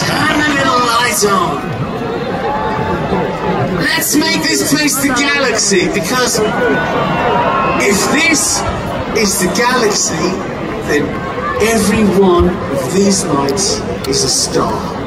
Turn the little. Let's make this place the galaxy because if this is the galaxy, then every one of these lights is a star.